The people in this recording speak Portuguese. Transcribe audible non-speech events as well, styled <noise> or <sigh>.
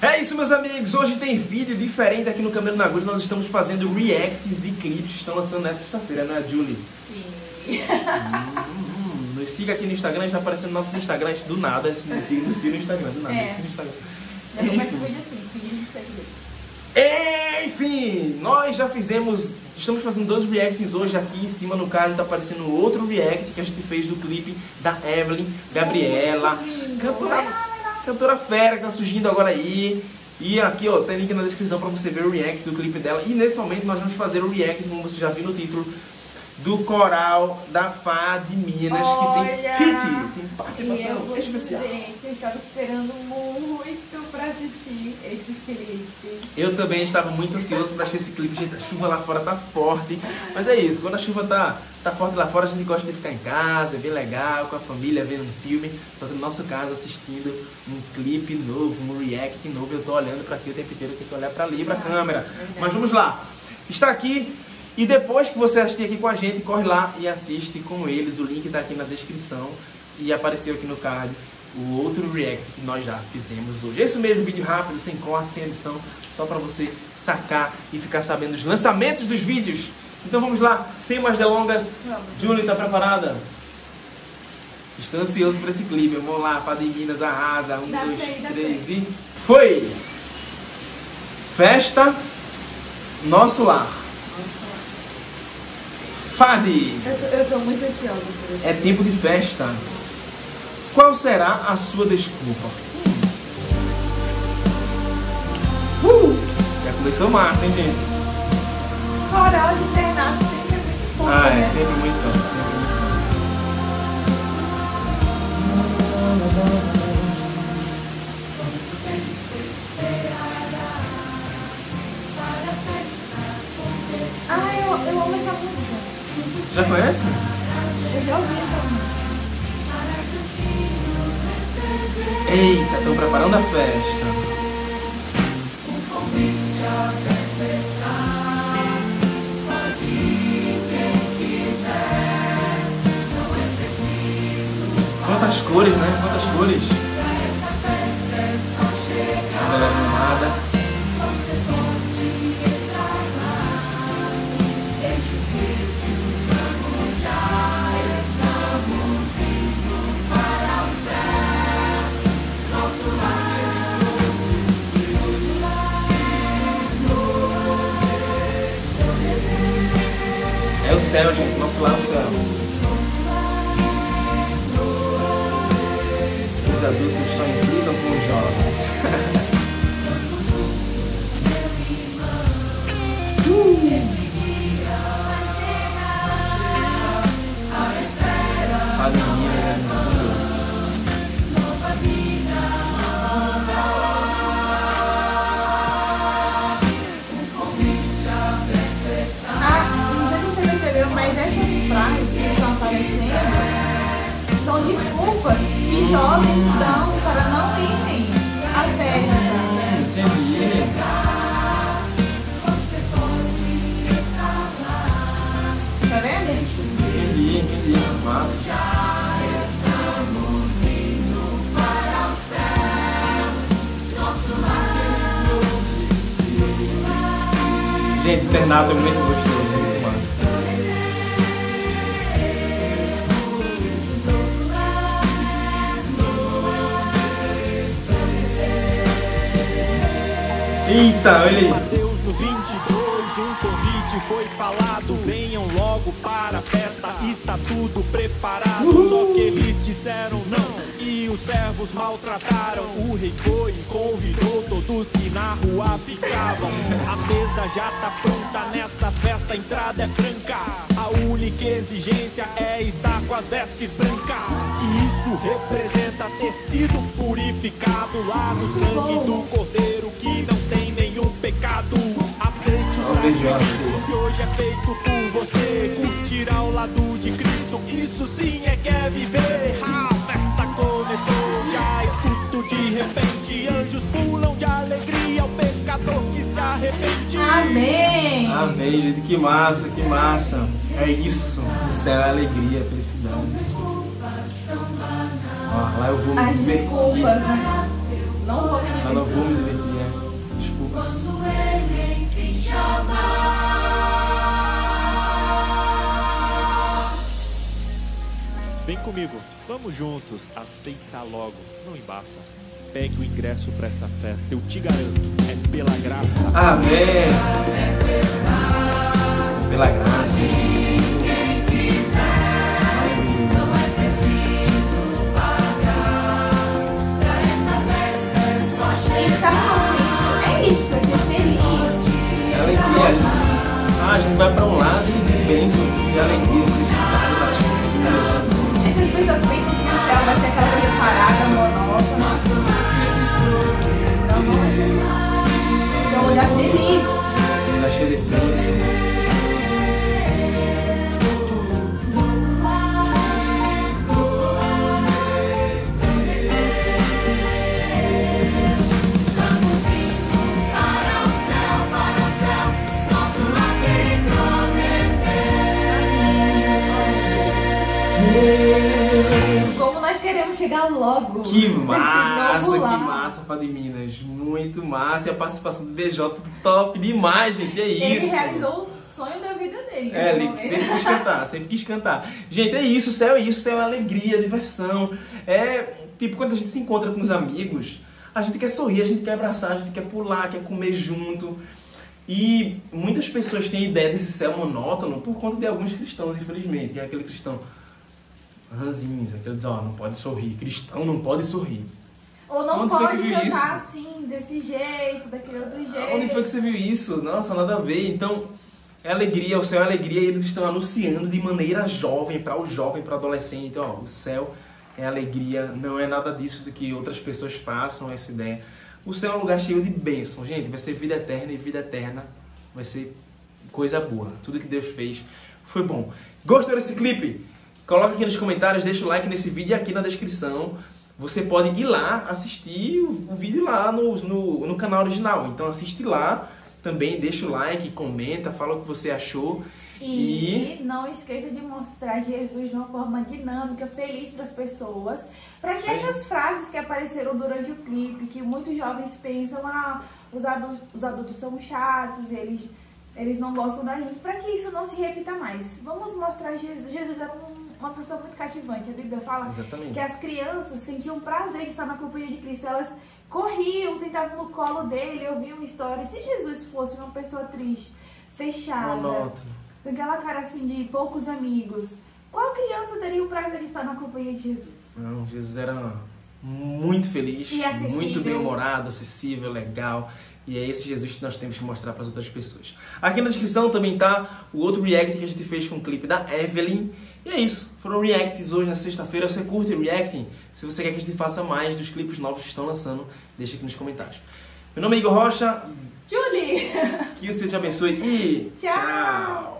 É isso, meus amigos. Hoje tem vídeo diferente aqui no Camelo na Agulha. Nós estamos fazendo reacts e clipes. Estão lançando nessa sexta-feira, não é, Julie? Sim. Hum, nos siga aqui no Instagram. Está aparecendo nossos Instagrams do nada. Nos siga, nos siga no Instagram, do nada. É. Nos siga no Instagram. O Enfim. assim. Enfim, nós já fizemos, estamos fazendo dois reacts hoje aqui em cima no caso, tá aparecendo outro react que a gente fez do clipe da Evelyn Gabriela, cantora, cantora fera que tá surgindo agora aí. E aqui ó, tem link na descrição para você ver o react do clipe dela. E nesse momento nós vamos fazer o react, como você já viu no título, do coral da Fá de Minas, que tem Olha, feat, tem E eu participação vou especial. que eu estava esperando muito pra assistir esse clipe. Eu também estava muito ansioso para assistir esse clipe, gente. A chuva lá fora tá forte. Mas é isso, quando a chuva tá, tá forte lá fora, a gente gosta de ficar em casa, é bem legal, com a família, vendo um filme. Só que no nosso caso, assistindo um clipe novo, um react novo. Eu tô olhando para aqui o tempo inteiro, eu tenho que olhar para ali, para a câmera. Mas vamos lá. Está aqui. E depois que você assistir aqui com a gente, corre lá e assiste com eles. O link tá aqui na descrição. E apareceu aqui no card o outro react que nós já fizemos hoje. Esse mesmo vídeo rápido, sem corte, sem edição, só para você sacar e ficar sabendo dos lançamentos dos vídeos. Então vamos lá, sem mais delongas. Julie, tá preparada? Estou ansioso para esse clipe. Vamos lá, Fada em Minas arrasa. Um, Dá dois, dá três e. Foi! Festa Nosso Lar. Fade! Eu tô muito ansiosa. É tempo de festa. Qual será a sua desculpa? Uh! Já começou massa, hein, gente? Coral de internato sempre é muito bom. Ah, é né? sempre muito top, sempre muito top. Ah, eu, eu amo essa música. Você já conhece? Eu já ouvi. Eita, estão preparando a festa. Quantas cores, né? Quantas cores? Céu, gente. Nosso lar é o céu. Os adultos só implicam com os jovens. <laughs> que jovens dão para não irem à festa. Entendi. Tá vendo? Massa. Gente, internato é muito gostoso, Eita, olha aí. Mateus no 22, um convite foi falado. Venham logo para a festa, está tudo preparado. Só que eles disseram não e os servos maltrataram. O rei foi e convidou todos que na rua ficavam. A mesa já tá pronta nessa festa, a entrada é franca. A única exigência é estar com as vestes brancas. E isso representa ter sido purificado lá no sangue do cordeiro que não tem pecado. Aceite o sacrifício que hoje é feito por você. Curtir ao lado de Cristo, isso sim é que é viver. A festa começou, já escuto de repente. Anjos pulam de alegria ao pecador que se arrepende. Amém! Amém, gente. Que massa, que massa. É isso. O céu é alegria, felicidade. Ó, lá eu vou me As divertir. desculpas, né? Não vou me Lá eu vou me Vem comigo, vamos juntos, aceita logo, não embaça. Pegue o ingresso para essa festa, eu te garanto, é pela graça. Amém. Pela graça. A gente vai pra um lado de bênção, de alegria, felicidade, vai achando Essas pessoas pensam que o céu vai ser aquela coisa parada, monótona. Não, não vai ser assim. É um lugar feliz. Cheio de bênção. Logo. Que <laughs> nesse massa, que massa, Fá de Minas. Muito massa. E a participação do BJ top demais, gente. É Ele isso. realizou o sonho da vida dele. É, ele sempre quis cantar, sempre quis cantar. Gente, é isso, céu é isso, céu é alegria, diversão. É, tipo, quando a gente se encontra com os amigos, a gente quer sorrir, a gente quer abraçar, a gente quer pular, quer comer junto. E muitas pessoas têm ideia desse céu monótono por conta de alguns cristãos, infelizmente. Que é aquele cristão ranzinza, aquele diz, ó, não pode sorrir, cristão não pode sorrir. Ou não Onde que pode cantar isso? assim, desse jeito, daquele outro jeito. Onde foi que você viu isso? Nossa, nada a ver. Então, é alegria, o céu é alegria e eles estão anunciando de maneira jovem, para o jovem, para o adolescente. Então, ó, o céu é alegria, não é nada disso do que outras pessoas passam essa ideia. O céu é um lugar cheio de bênção, gente. Vai ser vida eterna e vida eterna vai ser coisa boa. Tudo que Deus fez foi bom. Gostou desse clipe? Coloca aqui nos comentários, deixa o like nesse vídeo e aqui na descrição. Você pode ir lá assistir o, vídeo lá no, no, no canal original. Então assiste lá também, deixa o like, comenta, fala o que você achou. E não esqueça de mostrar Jesus de uma forma dinâmica, feliz para as pessoas, para que essas frases que apareceram durante o clipe, que muitos jovens pensam, ah, os adultos, os adultos são chatos, eles, eles não gostam da gente, para que isso não se repita mais. Vamos mostrar Jesus. Jesus era um- uma pessoa muito cativante. A Bíblia fala Exatamente. que as crianças sentiam prazer de estar na companhia de Cristo. Elas corriam, sentavam no colo dele, ouviam história. Se Jesus fosse uma pessoa triste, fechada, Monótono. com aquela cara assim de poucos amigos, qual criança teria o prazer de estar na companhia de Jesus? Não, Jesus era muito feliz, muito bem-humorado, acessível, legal. E é esse Jesus que nós temos que mostrar para as outras pessoas. Aqui na descrição também tá o outro react que a gente fez com o clipe da Evelyn. E é isso. Foram reacts hoje na sexta-feira. Você curte reacting? Se você quer que a gente faça mais dos clipes novos que estão lançando, deixa aqui nos comentários. Meu nome é Igor Rocha. Julie! Que o Senhor te abençoe e Tchau. tchau.